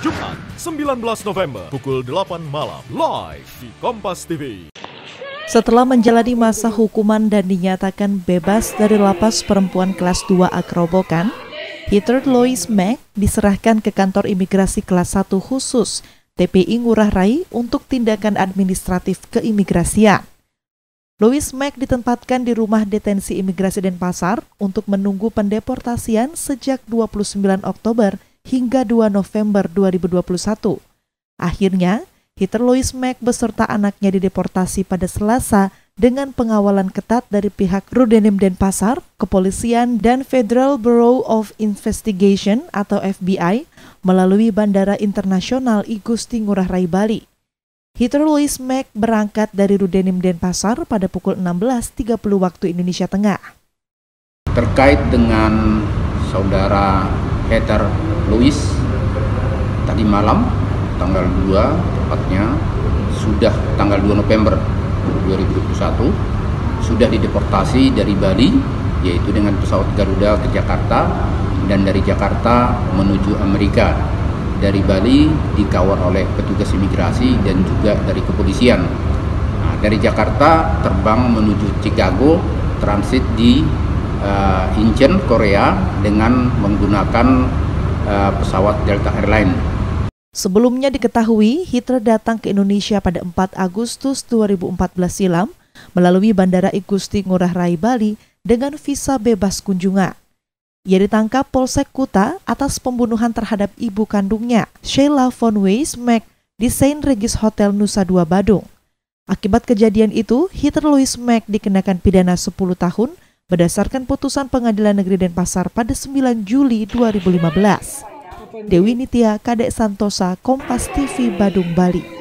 Jumat 19 November pukul 8 malam live di Kompas TV. Setelah menjalani masa hukuman dan dinyatakan bebas dari lapas perempuan kelas 2 Akrobokan, Peter Lois Mack diserahkan ke kantor imigrasi kelas 1 khusus TPI Ngurah Rai untuk tindakan administratif keimigrasian. Louis Mack ditempatkan di rumah detensi imigrasi Denpasar untuk menunggu pendeportasian sejak 29 Oktober hingga 2 November 2021. Akhirnya, Hitler Louis Mack beserta anaknya dideportasi pada Selasa dengan pengawalan ketat dari pihak Rudenim Denpasar, kepolisian, dan Federal Bureau of Investigation atau FBI melalui Bandara Internasional I Gusti Ngurah Rai Bali. Hitler Louis Mack berangkat dari Rudenim Denpasar pada pukul 16.30 waktu Indonesia Tengah. Terkait dengan saudara Heather Louis tadi malam tanggal 2 tepatnya sudah tanggal 2 November 2021 sudah dideportasi dari Bali yaitu dengan pesawat Garuda ke Jakarta dan dari Jakarta menuju Amerika dari Bali dikawal oleh petugas imigrasi dan juga dari kepolisian. Nah, dari Jakarta terbang menuju Chicago, transit di uh, Incheon, Korea dengan menggunakan uh, pesawat Delta Airlines. Sebelumnya diketahui Hitler datang ke Indonesia pada 4 Agustus 2014 silam melalui Bandara Igusti Ngurah Rai Bali dengan visa bebas kunjungan. Ia ditangkap Polsek Kuta atas pembunuhan terhadap ibu kandungnya, Sheila von Weismack, di Saint Regis Hotel Nusa Dua Badung. Akibat kejadian itu, Hitler Louis Mack dikenakan pidana 10 tahun berdasarkan putusan Pengadilan Negeri Denpasar pada 9 Juli 2015. Dewi Nitya, Kadek Santosa, Kompas TV, Badung, Bali.